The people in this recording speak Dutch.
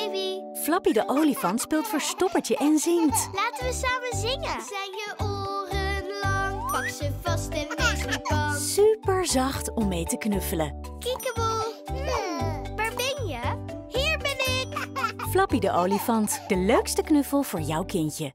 baby. Flappy de olifant speelt verstoppertje en zingt. Laten we samen zingen. Zijn je oren lang? Pak ze vast en wees niet bang. Super zacht om mee te knuffelen. Kiekeboe. Hmm, waar ben je? Hier ben ik. Flappy de olifant, de leukste knuffel voor jouw kindje.